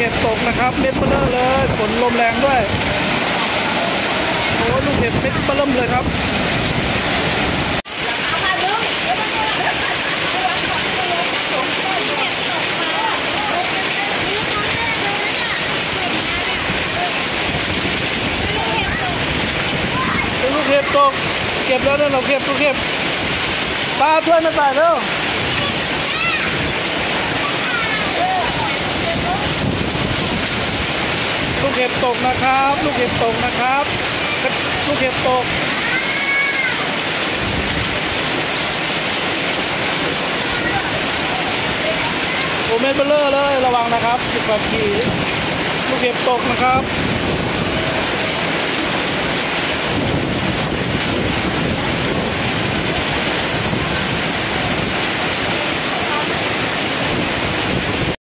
เห็บตกนะครับ เม็ดเบลอเลยฝนลมแรงด้วยโอ้ลูกเห็บเม็ดเบลอเลยครับลูกเห็บตกเก็บแล้วนะเราเก็บลูกเห็บตาช่วยมาใส่เร็วลูก เห็บตกนะครับ ลูกเห็บตกนะครับ ลูกเห็บตกโอเมนเบลเลอร์เลยระวังนะครับสิบกว่าขีลูกเห็บตกนะครับ